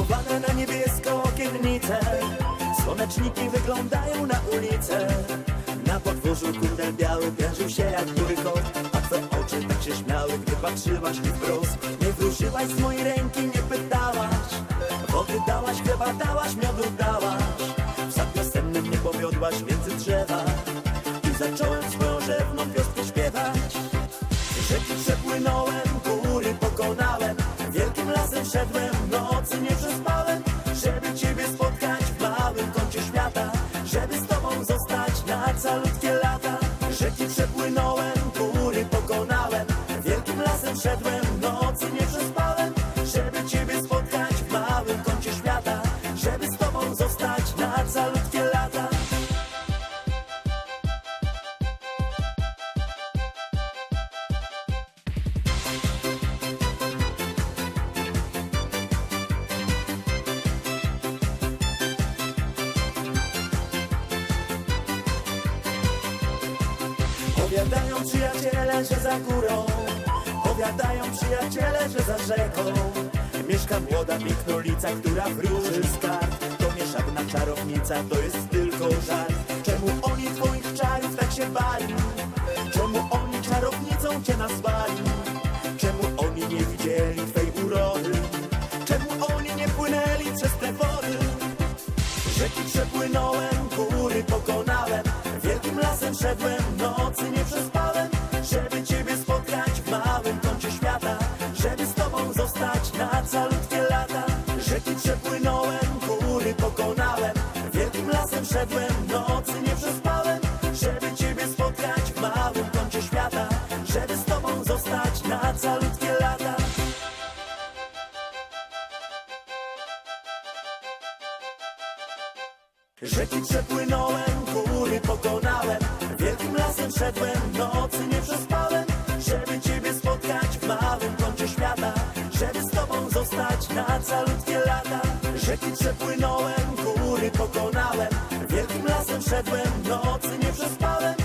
Malowane na niebiesko okiennice. Słoneczniki wyglądają na ulicę. Na podwórzu kundel biały prężył się jak góry kot A twe oczy tak się śmiały, gdy patrzyłaś mi wprost Nie wróciłaś z mojej ręki, nie pytałaś. Wody dałaś, chleba dałaś, miodu dałaś. W sad wiosennym nie powiodłaś między drzewa. I zacząłem swoją rzewną wioskę śpiewać. Rzeki przepłynąłem, góry pokonałem. Wielkim lasem szedłem, przepłynąłem, góry pokonałem. Wielkim lasem szedłem, nocy nie przespałem. Żeby Ciebie spotkać w małym kącie świata. Żeby Powiadają przyjaciele, że za górą Powiadają przyjaciele, że za rzeką Mieszka młoda pięknolica, która wróży skarb To nie czarownica, to jest tylko żart Czemu oni twoich czarów tak się bali? Czemu oni czarownicą cię nazwali? Przepłynąłem, góry pokonałem. Wielkim lasem szedłem, nocy nie przespałem. Żeby Ciebie spotkać w małym kącie świata. Żeby z Tobą zostać na calutkie lata. Rzeki przepłynąłem, góry pokonałem. Wielkim lasem szedłem, nocy nie przespałem Rzeki przepłynąłem, góry pokonałem. Wielkim lasem szedłem, nocy nie przespałem. Żeby Ciebie spotkać w małym kącie świata. Żeby z Tobą zostać na calutkie lata. Rzeki przepłynąłem, góry pokonałem. Wielkim lasem szedłem, nocy nie przespałem